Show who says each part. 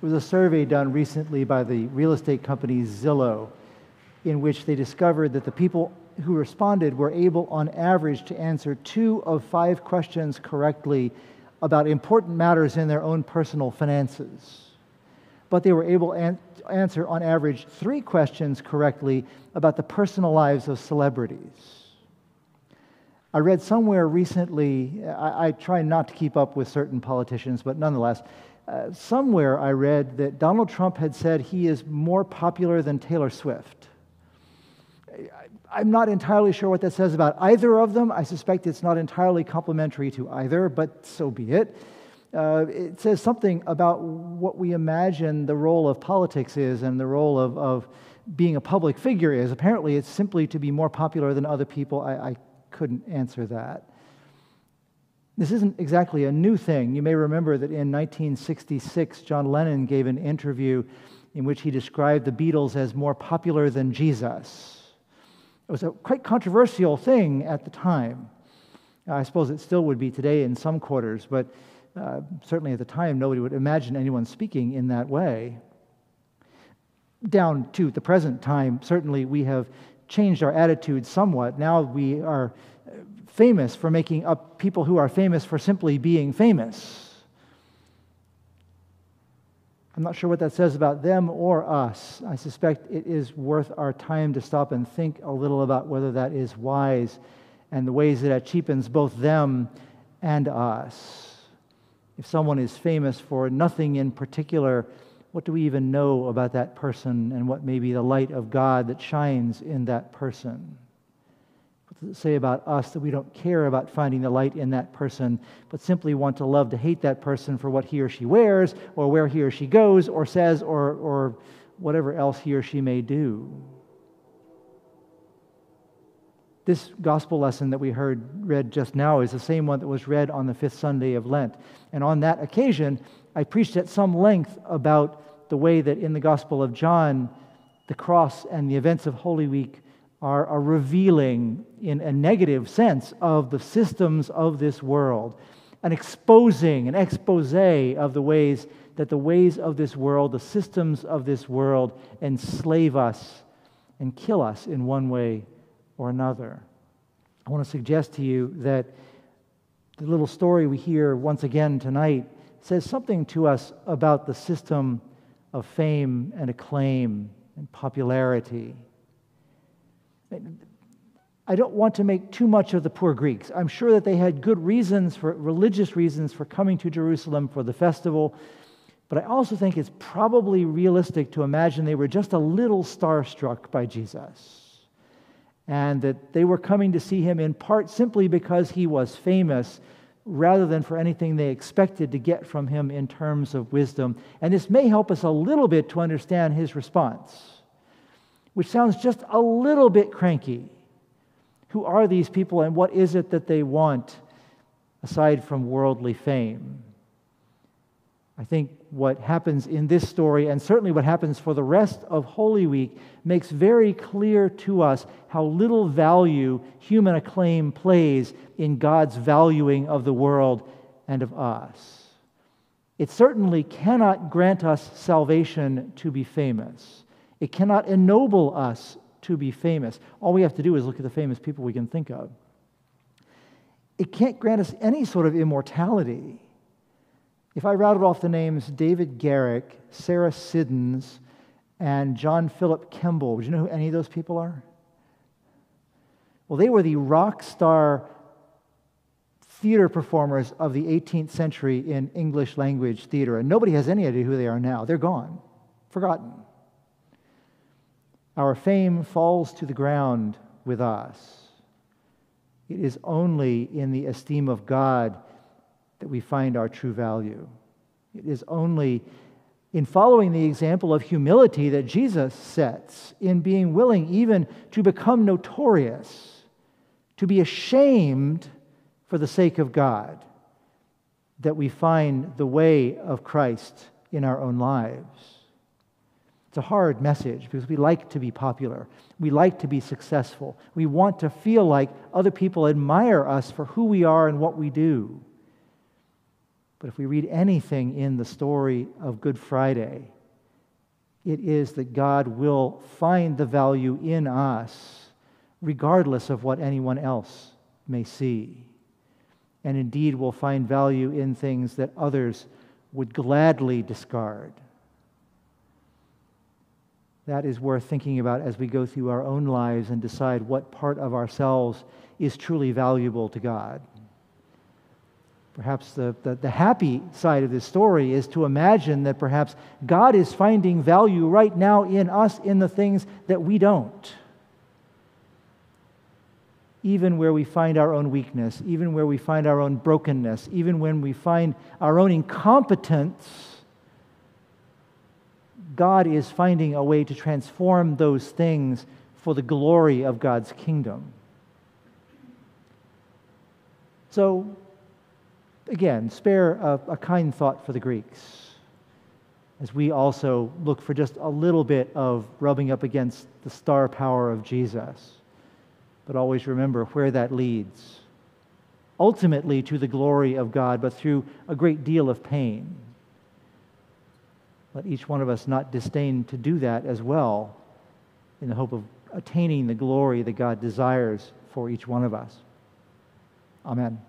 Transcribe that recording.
Speaker 1: was a survey done recently by the real estate company Zillow, in which they discovered that the people who responded were able, on average, to answer two of five questions correctly about important matters in their own personal finances. But they were able to answer, on average, three questions correctly about the personal lives of celebrities. I read somewhere recently, I, I, try not to keep up with certain politicians, but nonetheless, uh, somewhere I read that Donald Trump had said he is more popular than Taylor Swift. I'm not entirely sure what that says about either of them. I suspect it's not entirely complimentary to either, but so be it. Uh, it says something about what we imagine the role of politics is and the role of, of being a public figure is. Apparently, it's simply to be more popular than other people. I, I couldn't answer that. This isn't exactly a new thing. You may remember that in 1966, John Lennon gave an interview in which he described the Beatles as more popular than Jesus. It was a quite controversial thing at the time. I suppose it still would be today in some quarters, but uh, certainly at the time, nobody would imagine anyone speaking in that way. Down to the present time, certainly we have changed our attitude somewhat. Now we are famous for making up people who are famous for simply being famous. I'm not sure what that says about them or us. I suspect it is worth our time to stop and think a little about whether that is wise and the ways that it cheapens both them and us. If someone is famous for nothing in particular, what do we even know about that person and what may be the light of God that shines in that person? Say about us that we don't care about finding the light in that person, but simply want to love to hate that person for what he or she wears, or where he or she goes, or says, or, or whatever else he or she may do? This gospel lesson that we heard read just now is the same one that was read on the fifth Sunday of Lent. And on that occasion, I preached at some length about the way that in the Gospel of John, the cross and the events of Holy Week are, are revealing, in a negative sense, of the systems of this world, an exposing, an expose of the ways that the ways of this world, the systems of this world, enslave us and kill us in one way or another. I want to suggest to you that the little story we hear once again tonight says something to us about the system of fame and acclaim and popularity I don't want to make too much of the poor Greeks. I'm sure that they had good reasons for religious reasons for coming to Jerusalem for the festival, but I also think it's probably realistic to imagine they were just a little starstruck by Jesus. And that they were coming to see him in part simply because he was famous, rather than for anything they expected to get from him in terms of wisdom. And this may help us a little bit to understand his response which sounds just a little bit cranky. Who are these people and what is it that they want aside from worldly fame? I think what happens in this story, and certainly what happens for the rest of Holy Week, makes very clear to us how little value human acclaim plays in God's valuing of the world and of us. It certainly cannot grant us salvation to be famous. It cannot ennoble us to be famous. All we have to do is look at the famous people we can think of. It can't grant us any sort of immortality. If I rattled off the names David Garrick, Sarah Siddons, and John Philip Kemble, would you know who any of those people are? Well, they were the rock star theater performers of the 18th century in English language theater, and nobody has any idea who they are now. They're gone, forgotten. Our fame falls to the ground with us. It is only in the esteem of God that we find our true value. It is only in following the example of humility that Jesus sets, in being willing even to become notorious, to be ashamed for the sake of God, that we find the way of Christ in our own lives. It's a hard message because we like to be popular. We like to be successful. We want to feel like other people admire us for who we are and what we do. But if we read anything in the story of Good Friday, it is that God will find the value in us regardless of what anyone else may see. And indeed will find value in things that others would gladly discard. That is worth thinking about as we go through our own lives and decide what part of ourselves is truly valuable to God. Perhaps the, the, the, happy side of this story is to imagine that perhaps God is finding value right now in us in the things that we don't. Even where we find our own weakness, even where we find our own brokenness, even when we find our own incompetence, God is finding a way to transform those things for the glory of God's kingdom. So, again, spare a, a, kind thought for the Greeks as we also look for just a little bit of rubbing up against the star power of Jesus. But always remember where that leads. Ultimately to the glory of God, but through a great deal of pain. Let each one of us not disdain to do that as well in the hope of attaining the glory that God desires for each one of us. Amen.